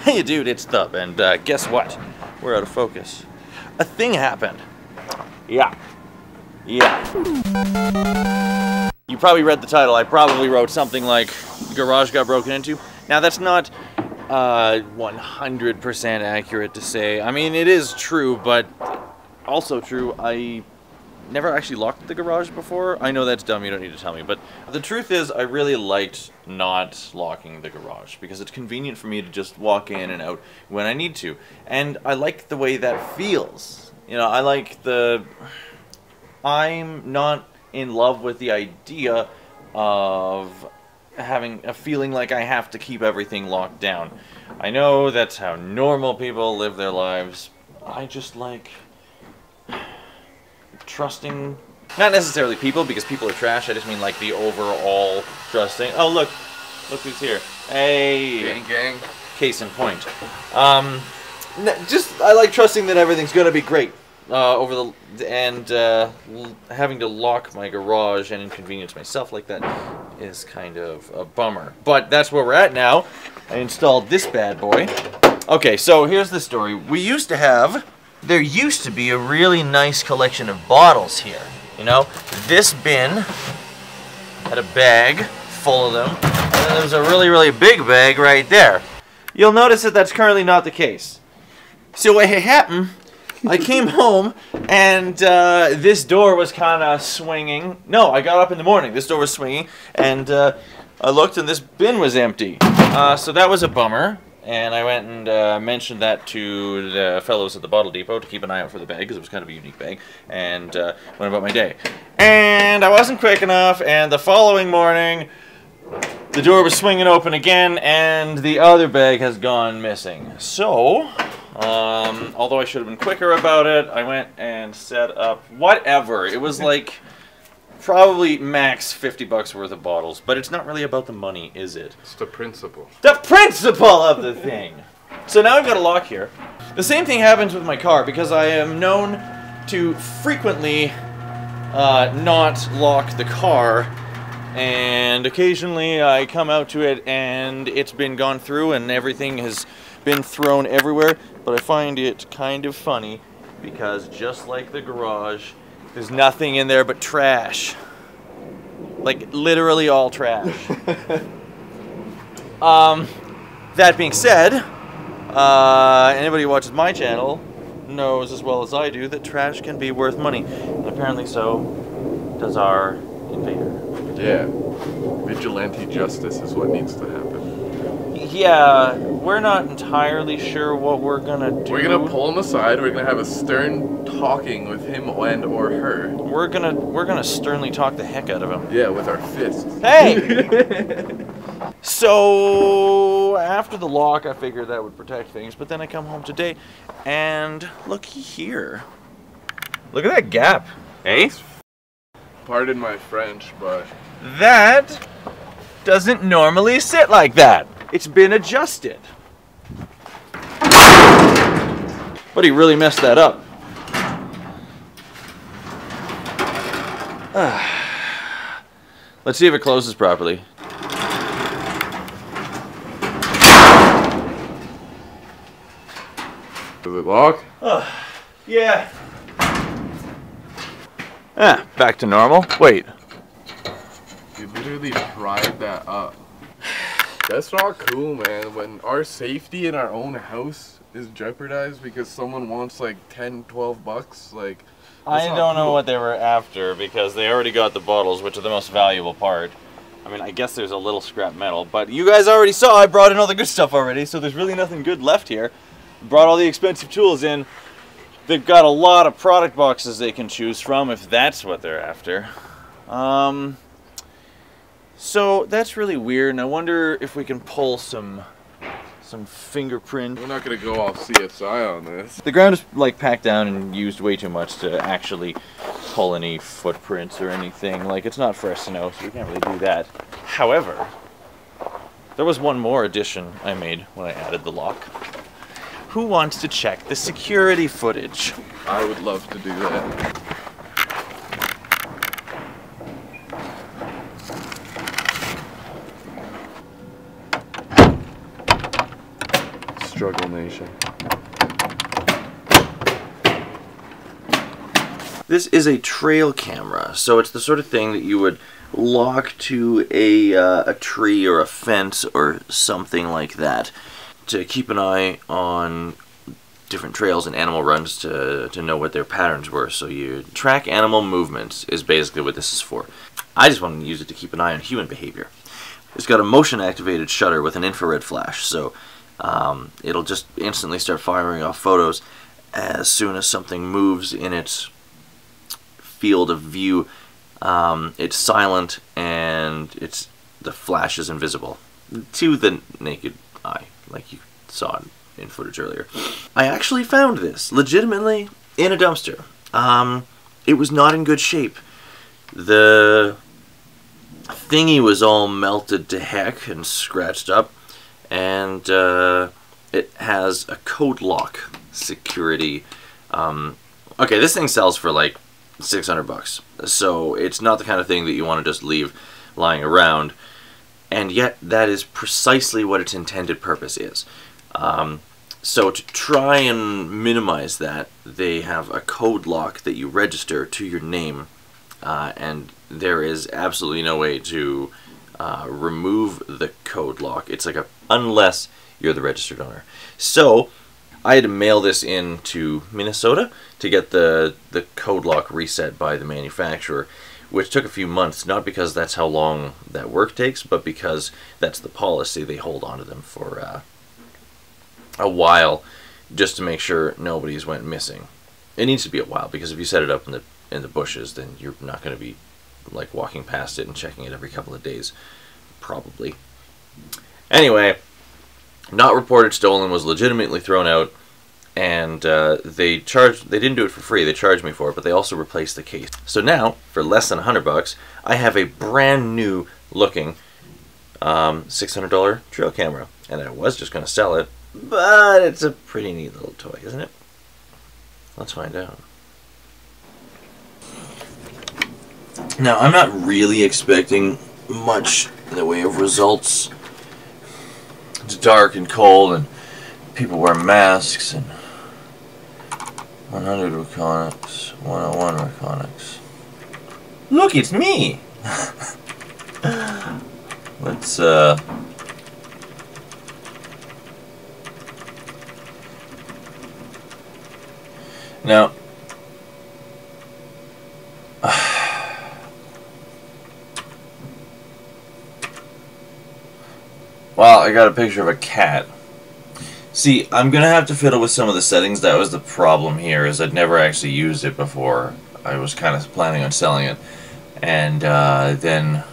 Hey dude, it's Thub, and uh, guess what? We're out of focus. A thing happened. Yeah. Yeah. You probably read the title. I probably wrote something like garage got broken into. Now that's not uh, 100% accurate to say. I mean, it is true, but also true. I never actually locked the garage before. I know that's dumb, you don't need to tell me, but the truth is I really liked not locking the garage because it's convenient for me to just walk in and out when I need to. And I like the way that feels. You know, I like the... I'm not in love with the idea of having a feeling like I have to keep everything locked down. I know that's how normal people live their lives. I just like trusting, not necessarily people because people are trash. I just mean like the overall trusting. Oh look, look who's here. Hey, Gang, gang. case in point. Um, just I like trusting that everything's gonna be great. Uh, over the and uh, l- having to lock my garage and inconvenience myself like that is kind of a bummer. But that's where we're at now. I installed this bad boy. Okay, so here's the story. We used to have there used to be a really nice collection of bottles here. You know, this bin had a bag full of them, and then there was a really, really big bag right there. You'll notice that that's currently not the case. So what happened, I came home, and uh, this door was kind of swinging. No, I got up in the morning, this door was swinging, and uh, I looked, and this bin was empty. Uh, so that was a bummer. And I went and uh, mentioned that to the fellows at the Bottle Depot to keep an eye out for the bag because it was kind of a unique bag. And uh, went about my day. And I wasn't quick enough. And the following morning, the door was swinging open again, and the other bag has gone missing. So, um, although I should have been quicker about it, I went and set up whatever. It was like probably max 50 bucks worth of bottles, but it's not really about the money, is it? It's the principle. The principle of the thing. So now I've got a lock here. The same thing happens with my car because I am known to frequently uh, not lock the car, and occasionally I come out to it and it's been gone through and everything has been thrown everywhere. But I find it kind of funny because just like the garage, there's nothing in there but trash. Like literally all trash. Um, that being said, uh, anybody who watches my channel knows as well as I do that trash can be worth money. And apparently so does our invader. Yeah. Vigilante justice is what needs to happen. Yeah, we're not entirely sure what we're gonna do. We're gonna pull him aside. We're gonna have a stern talking with him and or her. We're gonna we're gonna sternly talk the heck out of him. Yeah, with our fists. Hey! so after the lock, I figured that would protect things, but then I come home today, and looky here. Look at that gap, eh? Pardon my French, but That doesn't normally sit like that. It's been adjusted. But he really messed that up. Let's see if it closes properly. does it lock? Yeah. Ah, back to normal. Wait. You literally pried that up. That's not cool, man. When our safety in our own house is jeopardized because someone wants like 10, 12 bucks, like. I don't know what they were after because they already got the bottles, which are the most valuable part. I mean, I guess there's a little scrap metal, but you guys already saw I brought in all the good stuff already, so there's really nothing good left here. Brought all the expensive tools in. They've got a lot of product boxes they can choose from if that's what they're after. Um, so that's really weird, and I wonder if we can pull some some fingerprint We're not gonna go off CSI on this. the ground is like packed down and used way too much to actually pull any footprints or anything. Like it's not for us to know, so we can't really do that. However, there was one more addition I made when I added the lock. Who wants to check the security footage? I would love to do that. Struggle Nation. This is a trail camera, so it's the sort of thing that you would lock to a, uh, a tree or a fence or something like that to keep an eye on different trails and animal runs to, to know what their patterns were. So you track animal movements is basically what this is for. I just want to use it to keep an eye on human behavior. It's got a motion activated shutter with an infrared flash, so um, it'll just instantly start firing off photos as soon as something moves in its field of view. Um, it's silent and it's the flash is invisible to the naked eye, like you saw in footage earlier. I actually found this legitimately in a dumpster. Um, it was not in good shape. The thingy was all melted to heck and scratched up, and uh, it has a code lock security. Um, okay, this thing sells for like 600 bucks. So it's not the kind of thing that you want to just leave lying around. And yet, that is precisely what its intended purpose is. Um, so to try and minimize that, they have a code lock that you register to your name, uh, and there is absolutely no way to uh, remove the code lock. It's like a unless you're the registered owner. So I had to mail this in to Minnesota to get the the code lock reset by the manufacturer, which took a few months. Not because that's how long that work takes, but because that's the policy. They hold on to them for uh, a while, just to make sure nobody's went missing. It needs to be a while because if you set it up in the in the bushes, then you're not going to be like walking past it and checking it every couple of days, probably. Anyway, not reported stolen was legitimately thrown out and uh, they charged they didn't do it for free they charged me for it but they also replaced the case. So now for less than 100 bucks i have a brand new looking um, $600 trail camera and i was just going to sell it but it's a pretty neat little toy isn't it? Let's find out now i'm not really expecting much in the way of results it's dark and cold and people wear masks and 100 Reconyx, 101 Reconyx. Look, it's me! Let's, uh... Now... Well, I got a picture of a cat. See, I'm going to have to fiddle with some of the settings. That was the problem here, is I'd never actually used it before. I was kind of planning on selling it. And uh, then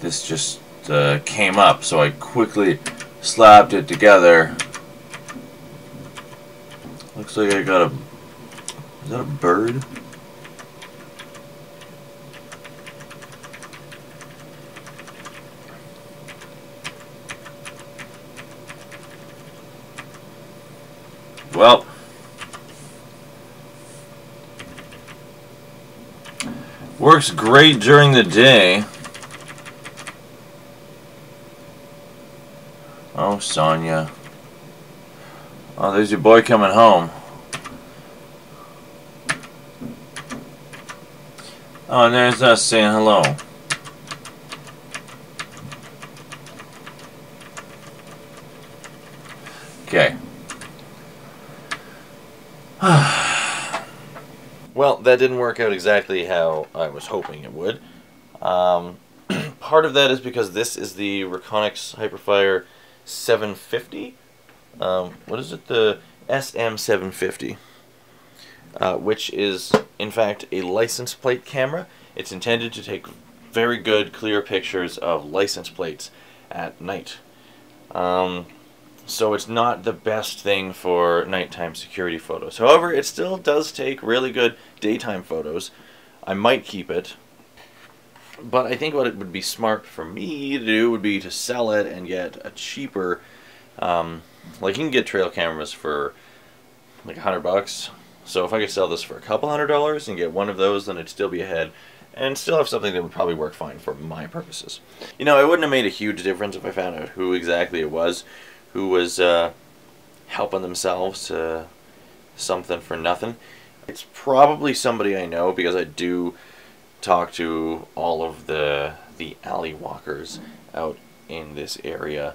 this just uh, came up, so I quickly slapped it together. Looks like I got a... Is that a bird? Well, works great during the day. Oh, Sonia. Oh, there's your boy coming home. Oh, and there's us saying hello. Okay. Well, that didn't work out exactly how I was hoping it would. Um, part of that is because this is the Reconyx Hyperfire 750. Um, what is it? The SM750. Uh, which is, in fact, a license plate camera. It's intended to take very good, clear pictures of license plates at night. Um, so it's not the best thing for nighttime security photos. However, it still does take really good daytime photos. I might keep it. But I think what it would be smart for me to do would be to sell it and get a cheaper, um, like you can get trail cameras for like a hundred bucks. So if I could sell this for a couple hundred dollars and get one of those, then it'd still be ahead and still have something that would probably work fine for my purposes. You know, it wouldn't have made a huge difference if I found out who exactly it was who was uh, helping themselves to something for nothing. It's probably somebody I know because I do talk to all of the the alley walkers out in this area.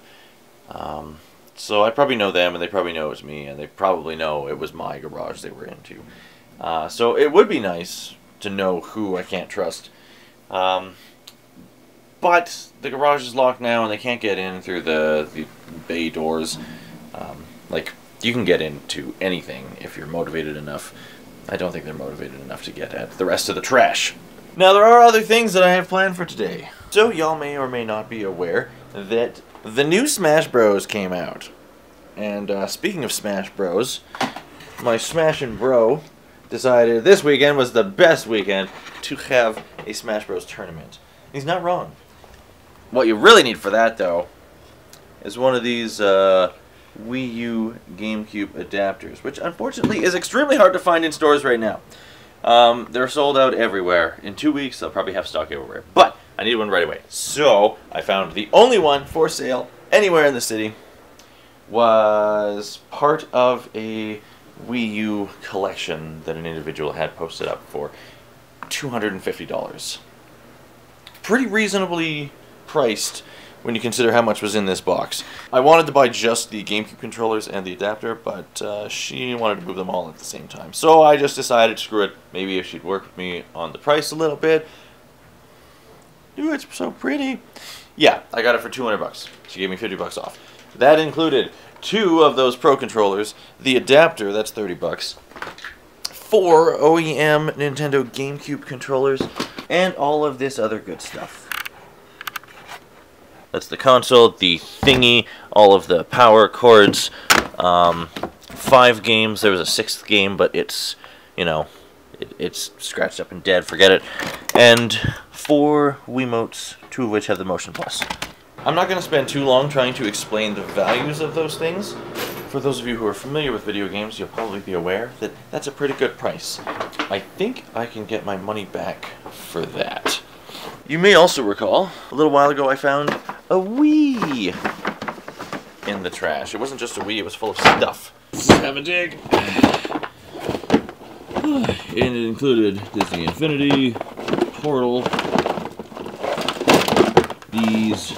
Um, so I probably know them, and they probably know it's me, and they probably know it was my garage they were into. Uh, so it would be nice to know who I can't trust. Um, but the garage is locked now, and they can't get in through the, the bay doors. Um, like, you can get into anything if you're motivated enough. I don't think they're motivated enough to get at the rest of the trash. Now, there are other things that I have planned for today. So, y'all may or may not be aware that the new Smash Bros. came out. And uh, speaking of Smash Bros., my Smashing Bro decided this weekend was the best weekend to have a Smash Bros. tournament. He's not wrong. What you really need for that, though, is one of these uh, Wii U GameCube adapters, which unfortunately is extremely hard to find in stores right now. Um, they're sold out everywhere. In two weeks, they'll probably have stock everywhere. But I need one right away. So I found the only one for sale anywhere in the city was part of a Wii U collection that an individual had posted up for $250. Pretty reasonably priced when you consider how much was in this box. I wanted to buy just the GameCube controllers and the adapter, but uh, she wanted to move them all at the same time. So I just decided, screw it, maybe if she'd work with me on the price a little bit. Ooh, it's so pretty. Yeah, I got it for 200 bucks. She gave me 50 bucks off. That included two of those Pro controllers, the adapter, that's 30 bucks, four OEM Nintendo GameCube controllers, and all of this other good stuff. That's the console, the thingy, all of the power cords, um, five games. There was a sixth game, but it's, you know, it, it's scratched up and dead. Forget it. And four Wiimotes, two of which have the Motion Plus. I'm not going to spend too long trying to explain the values of those things. For those of you who are familiar with video games, you'll probably be aware that that's a pretty good price. I think I can get my money back for that. You may also recall, a little while ago I found a Wii in the trash. It wasn't just a Wii, it was full of stuff. Have a dig. And it included Disney Infinity, Portal, these,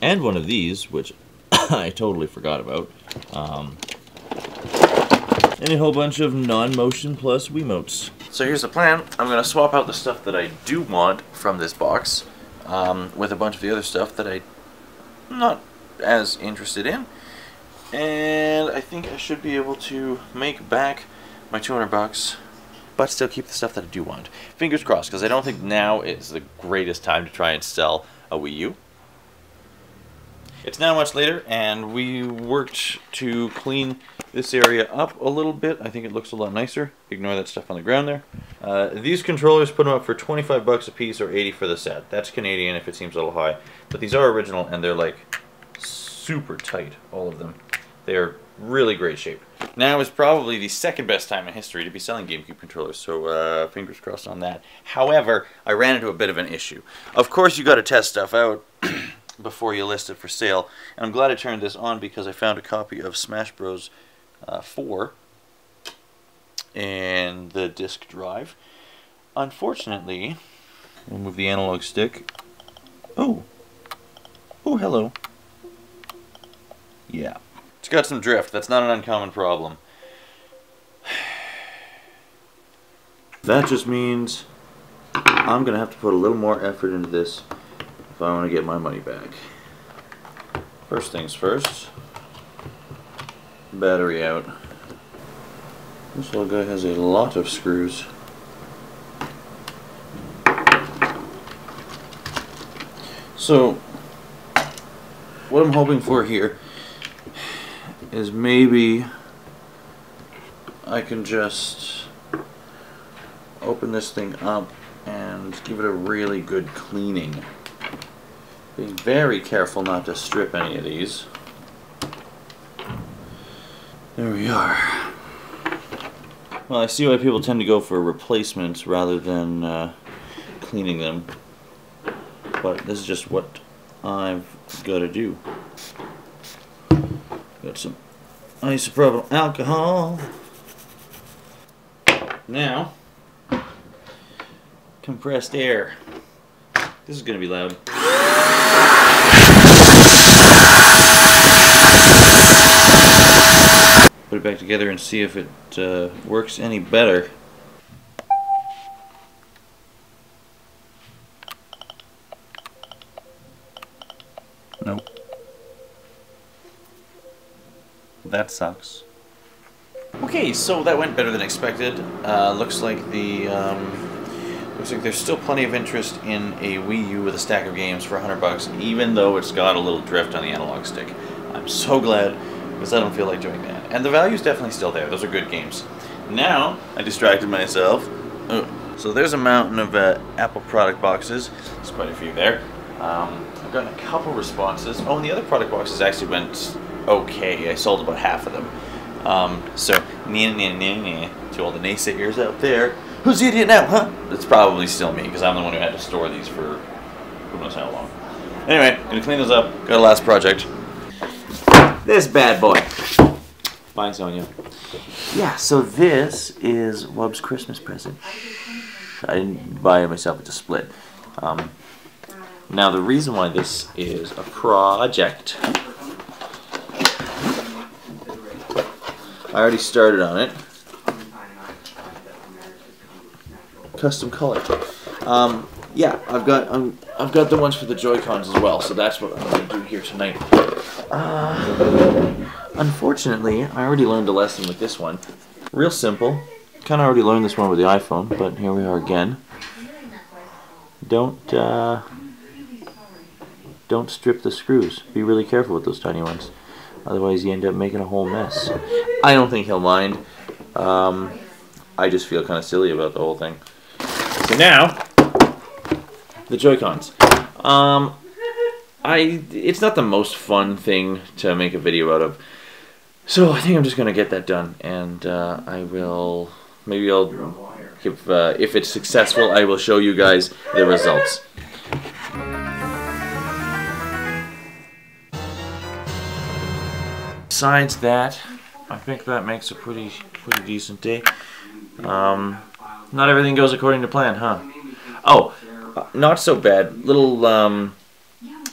and one of these, which I totally forgot about. Um, and a whole bunch of non-motion plus Wiimotes. So here's the plan. I'm going to swap out the stuff that I do want from this box um, with a bunch of the other stuff that I'm not as interested in. And I think I should be able to make back my 200 bucks, but still keep the stuff that I do want. Fingers crossed, because I don't think now is the greatest time to try and sell a Wii U. It's now much later, and we worked to clean this area up a little bit. I think it looks a lot nicer. Ignore that stuff on the ground there. Uh, these controllers put them up for 25 bucks a piece or 80 for the set. That's Canadian if it seems a little high. But these are original, and they're like super tight, all of them. They're really great shape. Now is probably the second best time in history to be selling GameCube controllers, so uh, fingers crossed on that. However, I ran into a bit of an issue. Of course, you got to test stuff out before you list it for sale, and I'm glad I turned this on because I found a copy of Smash Bros. Uh, 4 and the disk drive. Unfortunately, we'll move the analog stick. Oh, oh, hello. Yeah. It's got some drift. That's not an uncommon problem. That just means I'm to have to put a little more effort into this if I want to get my money back. First things first. Battery out. This little guy has a lot of screws. So, what I'm hoping for here is maybe I can just open this thing up and give it a really good cleaning. Being very careful not to strip any of these. There we are. Well, I see why people tend to go for replacements rather than uh, cleaning them. But this is just what I've got to do. Got some isopropyl alcohol. Now, compressed air. This is going to be loud. It back together and see if it uh, works any better. Nope. That sucks. Okay, so that went better than expected. Uh, looks like the um, looks like there's still plenty of interest in a Wii U with a stack of games for 100 bucks, even though it's got a little drift on the analog stick. I'm so glad because I don't feel like doing that. And the value is definitely still there. Those are good games. Now I distracted myself. Oh, so there's a mountain of uh, Apple product boxes. There's quite a few there. Um, I've gotten a couple responses. Oh, and the other product boxes actually went okay. I sold about half of them. Um, so, nah, nah, nah, nah, to all the naysayers out there, who's the idiot now, huh? It's probably still me, because I'm the one who had to store these for who knows how long. Anyway, gonna clean those up. Got a last project. This bad boy. Fine, Sonia. Yeah, so this is Wub's Christmas present. I didn't buy it myself, it's a split. Um, now, the reason why this is a project I already started on it. Custom color. Um, yeah, I've got um, I've got the ones for the Joy Cons as well, so that's what I'm going to do here tonight. Uh, unfortunately, I already learned a lesson with this one. Real simple. Kind of already learned this one with the iPhone, but here we are again. Don't uh, don't strip the screws. Be really careful with those tiny ones. Otherwise, you end up making a whole mess. I don't think he'll mind. Um, I just feel kind of silly about the whole thing. So now, the Joy-Cons. Um, I it's not the most fun thing to make a video out of. So I think I'm just gonna get that done, and uh, I will maybe I'll if uh, if it's successful, I will show you guys the results. Besides that, I think that makes a pretty pretty decent day. Um, not everything goes according to plan, huh? Oh, uh, not so bad. Little um,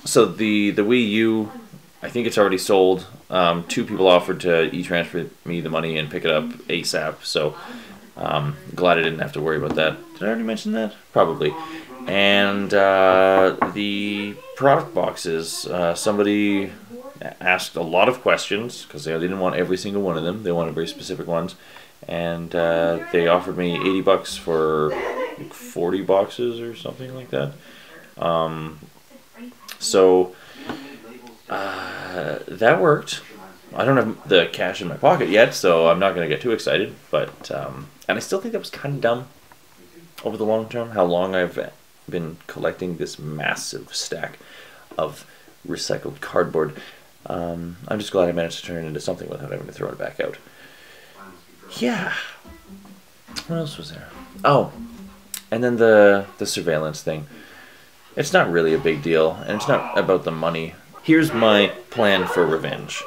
so the the Wii U, I think it's already sold. Um, two people offered to e-transfer me the money and pick it up ASAP. So um, glad I didn't have to worry about that. Did I already mention that? Probably. And uh, the product boxes, uh, somebody asked a lot of questions because they didn't want every single one of them. They wanted very specific ones, and uh, they offered me eighty bucks for like forty boxes or something like that. Um, so uh, that worked. I don't have the cash in my pocket yet, so I'm not going to get too excited. But um, and I still think that was kind of dumb over the long term. How long I've been collecting this massive stack of recycled cardboard. Um, I'm just glad I managed to turn it into something without having to throw it back out. Yeah. What else was there? Oh, and then the the surveillance thing. It's not really a big deal, and it's not about the money. Here's my plan for revenge.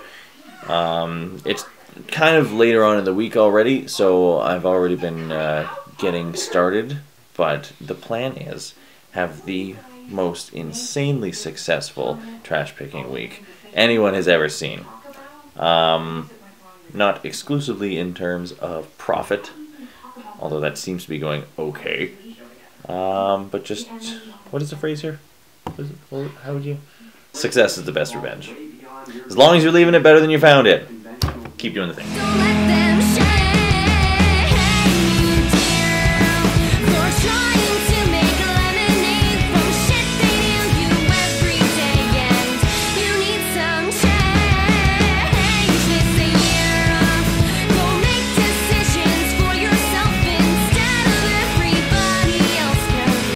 Um, it's kind of later on in the week already, so I've already been uh, getting started. But the plan is have the most insanely successful trash picking week anyone has ever seen. Um, not exclusively in terms of profit, although that seems to be going okay. Um, but just, what is the phrase here? how would you? Success is the best revenge. As long as you're leaving it better than you found it, keep doing the thing.